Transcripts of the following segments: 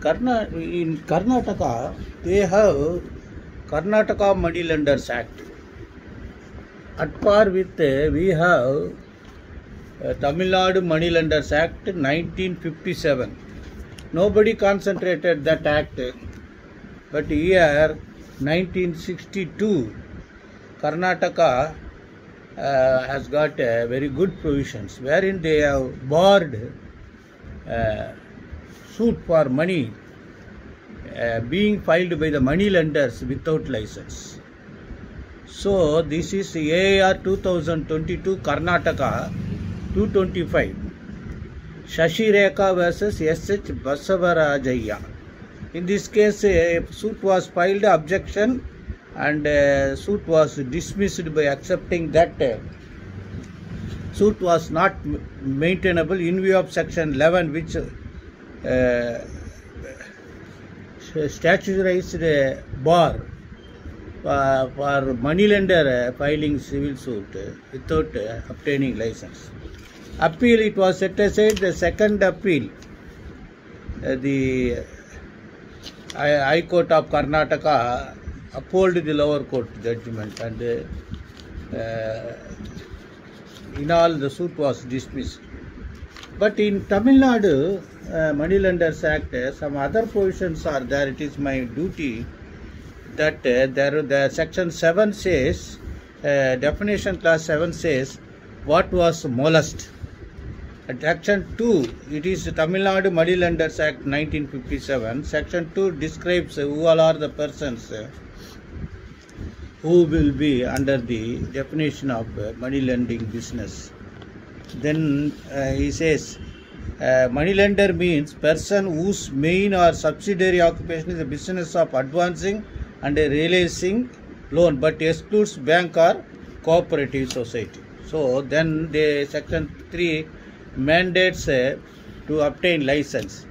Karna- in Karnataka, they have Karnataka Money Lenders Act. At par with uh, we have uh, Tamil Nadu Money Lenders Act 1957. Nobody concentrated that act, but year 1962, Karnataka uh, has got uh, very good provisions wherein they have barred uh, suit for money uh, being filed by the money lenders without license. So this is AAR 2022 Karnataka 225 Shashi Rekha versus SH Basavarajaya. In this case, a suit was filed, objection, and uh, suit was dismissed by accepting that uh, suit was not maintainable in view of section 11 which uh, statutorized uh, bar uh, for moneylender uh, filing civil suit uh, without uh, obtaining license. Appeal it was set aside the second appeal. Uh, the High High Court of Karnataka upheld the lower court judgment and uh, uh, in all the suit was dismissed. But in Tamil Nadu uh, Moneylenders Act, uh, some other provisions are there. It is my duty that uh, there the section 7 says, uh, definition class 7 says, what was molest. At section 2, it is Tamil Nadu Moneylenders Act 1957. Section 2 describes who all are the persons who will be under the definition of money lending business. Then uh, he says, uh, money lender means person whose main or subsidiary occupation is the business of advancing and releasing loan, but excludes bank or cooperative society. So then the section 3 mandates uh, to obtain license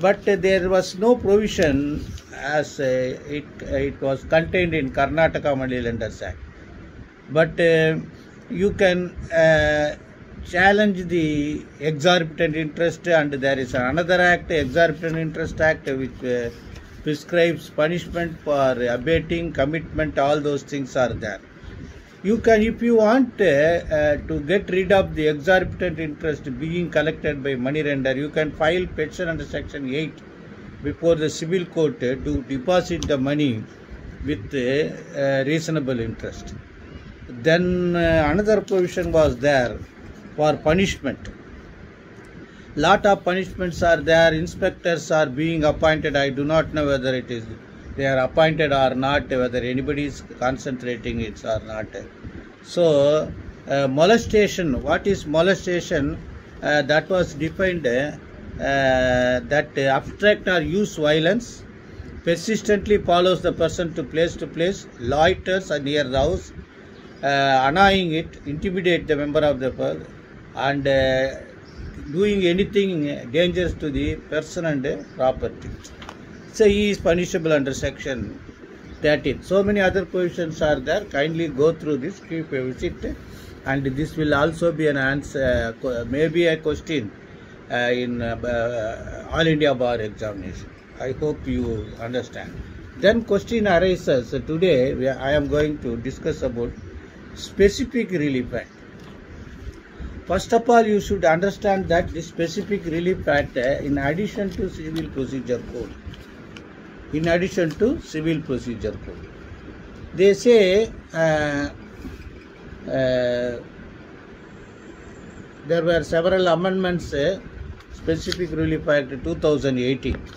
but there was no provision as uh, it it was contained in Karnataka Money Lenders Act. But uh, you can uh, challenge the exorbitant interest, and there is another act, Exorbitant Interest Act, which uh, prescribes punishment for abating commitment. All those things are there. You can, if you want uh, uh, to get rid of the exorbitant interest being collected by money lender, you can file petition under section 8 before the civil court uh, to deposit the money with uh, uh, reasonable interest. Then uh, another provision was there for punishment. Lot of punishments are there. Inspectors are being appointed. I do not know whether it is they are appointed or not. Whether anybody is concentrating it or not. So uh, molestation. What is molestation? Uh, that was defined uh, that abstract or use violence persistently follows the person to place to place, loiters near the house, uh, annoying it, intimidate the member of the per- and uh, doing anything dangerous to the person and uh, property. So he is punishable under section 13. So many other provisions are there. Kindly go through this, keep a visit, and this will also be an answer, uh, maybe a question uh, in uh, uh, All India Bar examination. I hope you understand. Then question arises today. we- I am going to discuss about specific relief act. First of all, you should understand that this specific relief act, uh, in addition to civil procedure code, in addition to civil procedure code, they say uh, uh, there were several amendments, uh, specific relief act 2018,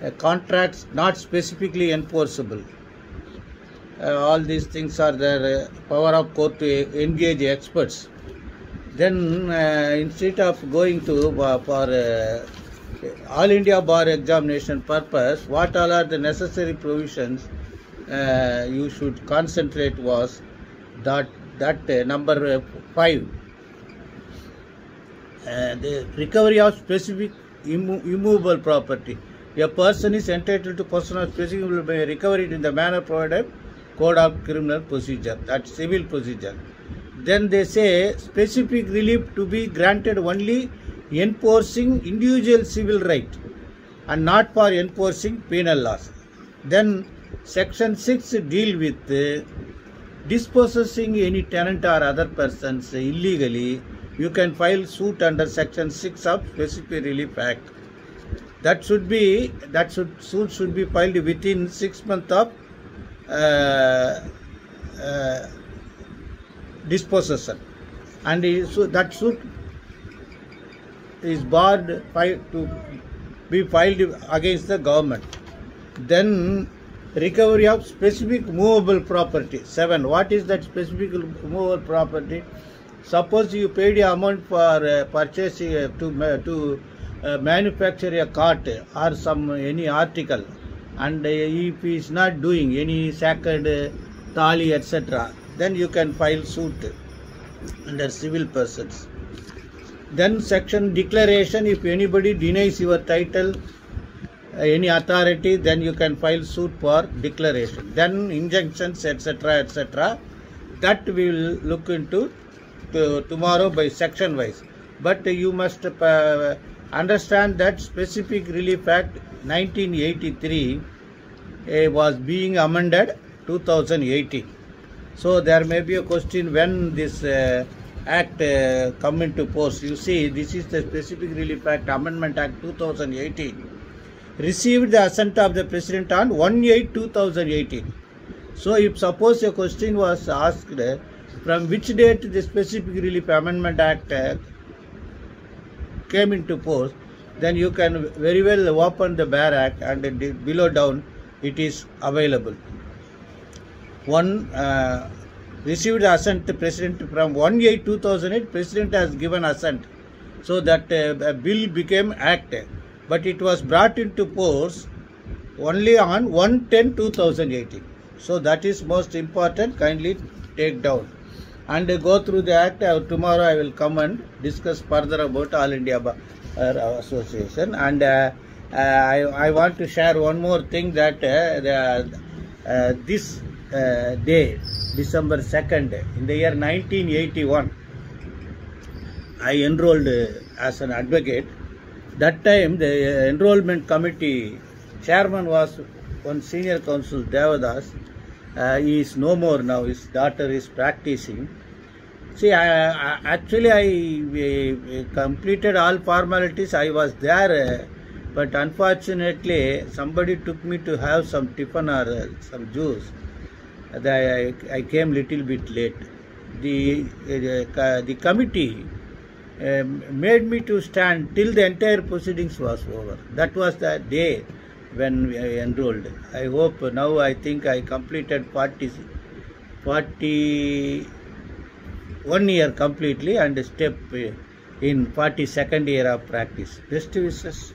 uh, contracts not specifically enforceable. Uh, all these things are there, uh, power of court to engage experts. Then instead of going to for all India bar examination purpose, what all are the necessary provisions uh, you should concentrate was that that uh, number uh, five. Uh, the recovery of specific immo- immovable property. A person is entitled to personal specific recovered in the manner provided Code of Criminal Procedure, that's civil procedure. Then they say specific relief to be granted only enforcing individual civil right and not for enforcing penal laws. Then section 6 deal with uh, dispossessing any tenant or other persons illegally. You can file suit under section 6 of Specific Relief Act. That should be that should suit should be filed within six months of uh, uh, dispossession, and so that suit is barred to be filed against the government. Then recovery of specific movable property. Seven. What is that specific movable property? Suppose you paid a amount for uh, purchasing uh, to ma- to uh, manufacture a cart or some any article, and uh, if he is not doing any sacred uh, tali etc., then you can file suit under civil persons. Then section declaration, if anybody denies your title, uh, any authority, then you can file suit for declaration. Then injunctions, etc., etc. That we will look into to, tomorrow by section wise. But you must uh, understand that Specific Relief Act 1983 uh, was being amended 2018. So there may be a question when this uh, act uh, come into force. You see, this is the Specific Relief Act Amendment Act 2018. Received the assent of the President on 1-8-2018. So if suppose a question was asked, uh, from which date the Specific Relief Amendment Act uh, came into force, then you can very well open the Bare Act and below down it is available. One uh, received assent the president from 1 8 2008 president has given assent. So that uh, bill became act. But it was brought into force only on 1 10 2018 so that is most important. Kindly take down. And go through the act. Uh, tomorrow i will come and discuss further about all india Ba- uh, association. And uh, uh, I, I want to share one more thing that uh, the, this day december 2nd in the year 1981 I enrolled as an advocate. That time, the enrollment committee chairman was one senior counsel, Devadas. Uh, he is no more now. His daughter is practicing. See, I, I, actually, I completed all formalities. I was there, but unfortunately, somebody took me to have some tiffin or some juice. I, I, came little bit late. The uh, the committee um, made me to stand till the entire proceedings was over. That was the day when I enrolled. I hope now I think I completed 40, 40 one year completely and step in 42nd year of practice. Best wishes.